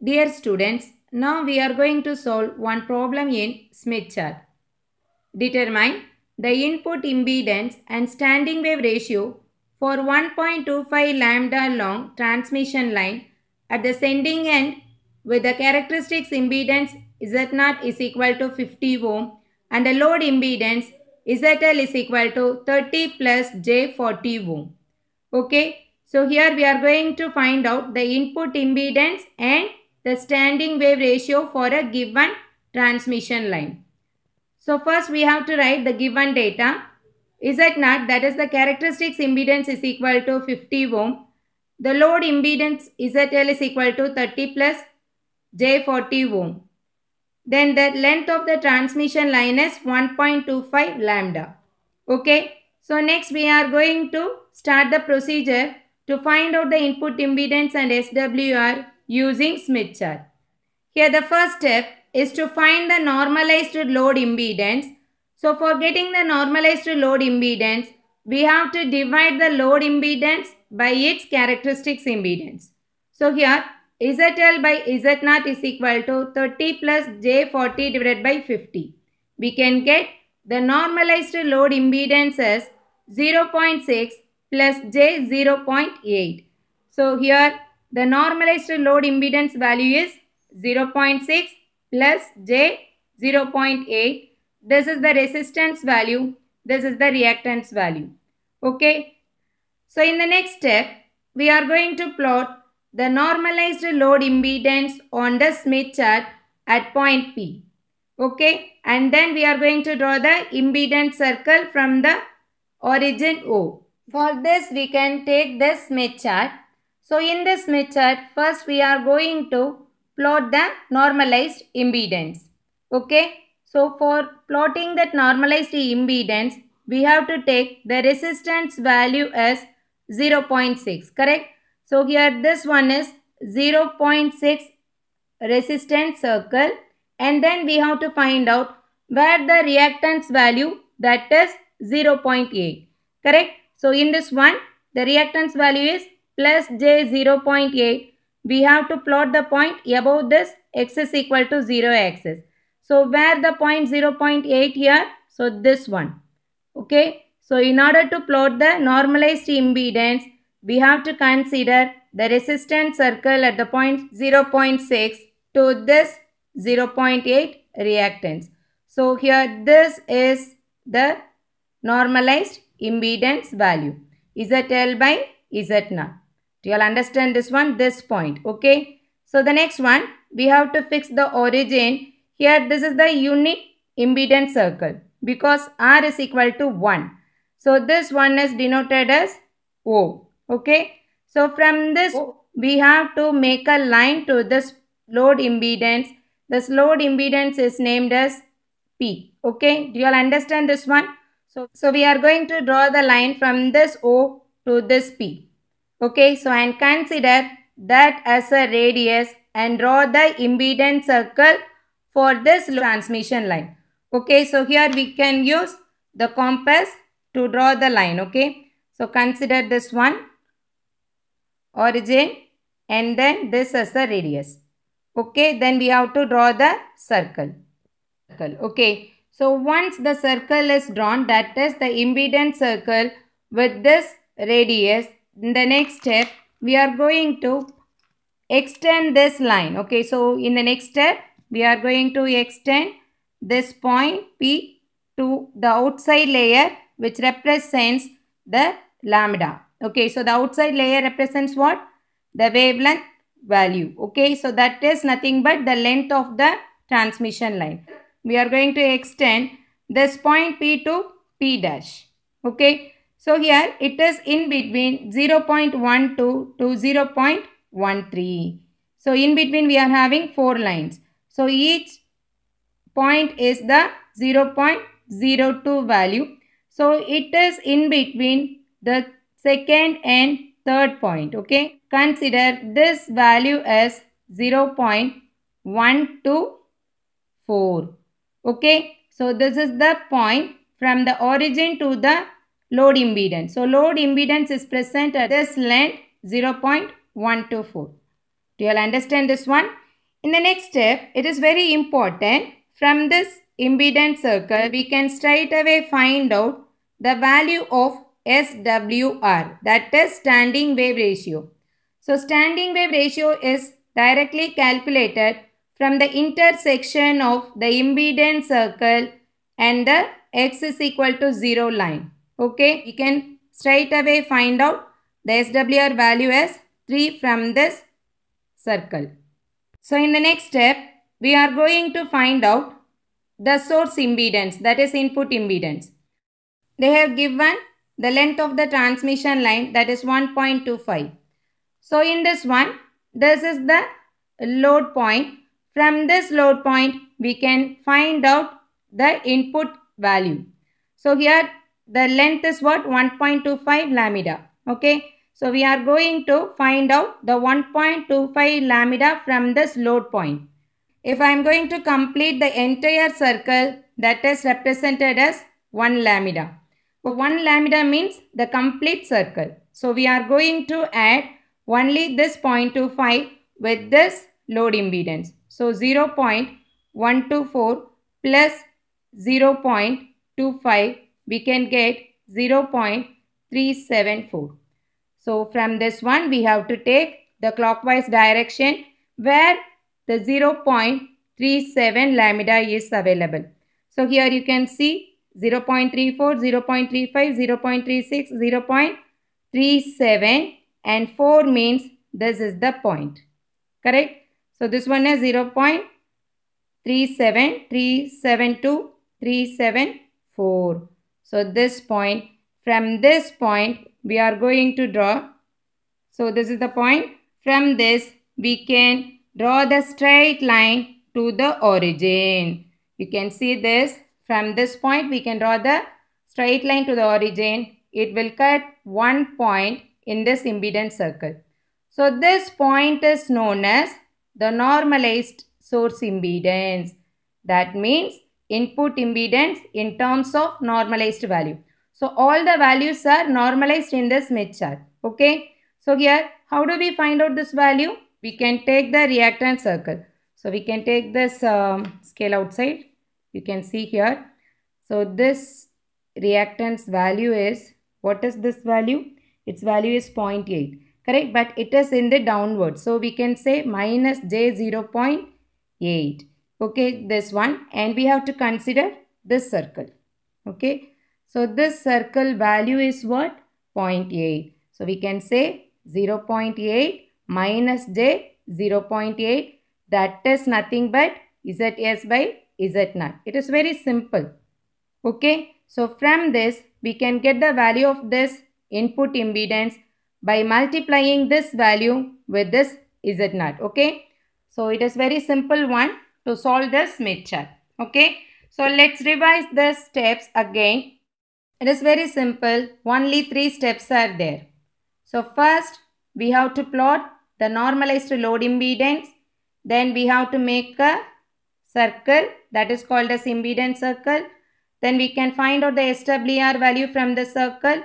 Dear students, now we are going to solve one problem in Smith chart. Determine the input impedance and standing wave ratio for 1.25 lambda long transmission line at the sending end with the characteristics impedance Z0 is equal to 50 ohm and the load impedance ZL is equal to 30 plus J 40 ohm. Okay, so here we are going to find out the input impedance and the standing wave ratio for a given transmission line. So first we have to write the given data. Z0 that is the characteristics impedance is equal to 50 ohm. The load impedance ZL is equal to 30 plus J40 ohm. Then the length of the transmission line is 1.25 lambda. Okay. So next we are going to start the procedure to find out the input impedance and SWR using Smith chart. Here the first step is to find the normalized load impedance. So for getting the normalized load impedance, we have to divide the load impedance by its characteristics impedance. So here ZL by Z0 is equal to 30 plus J40 divided by 50. We can get the normalized load impedance as 0.6 plus J 0.8. So here the normalized load impedance value is 0.6 plus J 0.8. This is the resistance value. This is the reactance value. Okay. So in the next step, we are going to plot the normalized load impedance on the Smith chart at point P. Okay. And then we are going to draw the impedance circle from the origin O. For this, we can take the Smith chart. So in this chart, first we are going to plot the normalized impedance. Okay. So for plotting that normalized impedance, we have to take the resistance value as 0.6. Correct. So here this one is 0.6 resistance circle and then we have to find out where the reactance value that is 0.8. Correct. So in this one the reactance value is plus j 0.8. We have to plot the point above this x is equal to 0 axis. So where the point 0.8 here? So this one. Okay. So in order to plot the normalized impedance, we have to consider the resistance circle at the point 0.6 to this 0.8 reactance. So here this is the normalized impedance value ZL by Z0. Do you all understand this one? This point. Okay. So the next one we have to fix the origin. Here this is the unit impedance circle because R is equal to 1. So this one is denoted as O. Okay. So from this we have to make a line to this load impedance. This load impedance is named as P. Okay. Do you all understand this one? So, so we are going to draw the line from this O to this P. Okay. So and consider that as a radius and draw the impedance circle for this transmission line. Okay. So here we can use the compass to draw the line. Okay. So consider this one origin and then this as a radius. Okay, then we have to draw the circle. circle. Okay, so once the circle is drawn, that is the impedance circle with this radius. In the next step, we are going to extend this line. Okay, so in the next step, we are going to extend this point P to the outside layer which represents the lambda. Okay, so the outside layer represents what? The wavelength value. Okay, so that is nothing but the length of the transmission line. We are going to extend this point P to P dash. Okay, so here it is in between 0.12 to 0.13. So in between we are having four lines. So each point is the 0.02 value. So it is in between the second and third point. Okay. Consider this value as 0.124. Okay. So this is the point from the origin to the load impedance. So load impedance is present at this length 0.124. Do you all understand this one? In the next step, it is very important. From this impedance circle, we can straight away find out the value of SWR, that is standing wave ratio. So, standing wave ratio is directly calculated from the intersection of the impedance circle and the x is equal to 0 line. Okay, we can straight away find out the SWR value as 3 from this circle. So in the next step, we are going to find out the source impedance that is input impedance. They have given the length of the transmission line that is 1.25. So in this one, this is the load point. From this load point, we can find out the input value. So here the length is what? 1.25 lambda. Okay. So we are going to find out the 1.25 lambda from this load point. If I am going to complete the entire circle that is represented as 1 lambda. So 1 lambda means the complete circle. So we are going to add only this 0.25 with this load impedance. So 0.124 plus 0.25 we can get 0.374. So from this one we have to take the clockwise direction where the 0.37 lambda is available. So here you can see 0 0.34, 0 0.35, 0 0.36, 0 0.37 and 4 means this is the point. Correct? So this one is 0 0.37, 372, 374. So this point, from this point we are going to draw. So this is the point. From this we can draw the straight line to the origin. You can see this. From this point we can draw the straight line to the origin. It will cut one point in this impedance circle. So this point is known as the normalized source impedance. That means input impedance in terms of normalized value. So all the values are normalized in this Smith chart. Okay. So here how do we find out this value? We can take the reactance circle. So we can take this um, scale outside. You can see here. So this reactance value is, what is this value? Its value is 0.8. Correct? But it is in the downward. So we can say minus j 0.8. Okay, this one. And we have to consider this circle. Okay. So this circle value is what? 0.8. So we can say 0.8 minus j 0.8 that is nothing but Zs by Z0. It is very simple. Okay. So from this we can get the value of this input impedance by multiplying this value with this Z0. Okay. So it is very simple one to solve the Smith chart. Okay. So let's revise the steps again it is very simple. Only three steps are there. So first we have to plot the normalized load impedance. Then we have to make a circle that is called as impedance circle. Then we can find out the SWR value from the circle.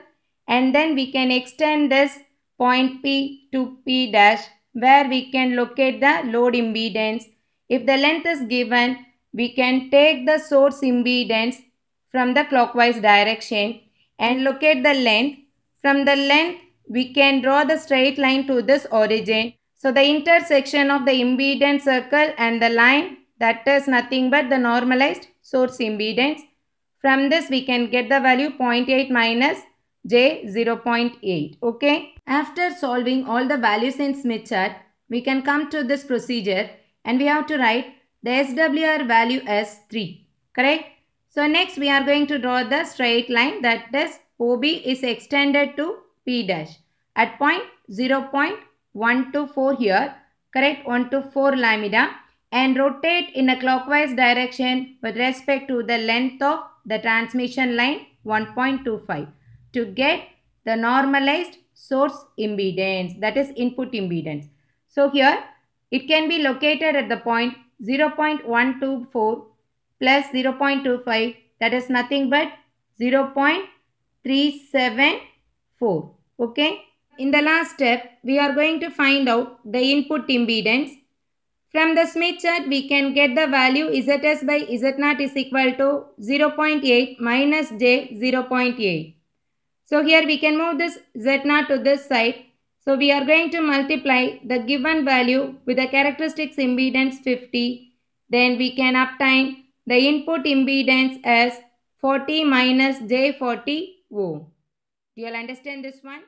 And then we can extend this point P to P dash where we can locate the load impedance. If the length is given, we can take the source impedance from the clockwise direction and locate the length. From the length, we can draw the straight line to this origin. So the intersection of the impedance circle and the line that is nothing but the normalized source impedance. From this we can get the value 0.8 minus j 0.8. Okay. After solving all the values in Smith chart, we can come to this procedure and we have to write the SWR value as 3. Correct? So next we are going to draw the straight line that is OP is extended to P dash at point 0 0.124 here correct 1 to 4 lambda and rotate in a clockwise direction with respect to the length of the transmission line 1.25 to get the normalized source impedance that is input impedance. So here it can be located at the point 0.124 plus 0.25 that is nothing but 0.374 okay in the last step we are going to find out the input impedance From the Smith chart, we can get the value Zs by Z0 is equal to 0.8 minus j 0.8. So here we can move this Z0 to this side. So we are going to multiply the given value with the characteristics impedance 50. Then we can obtain the input impedance as 40 minus J40 ohm. Do you all understand this one?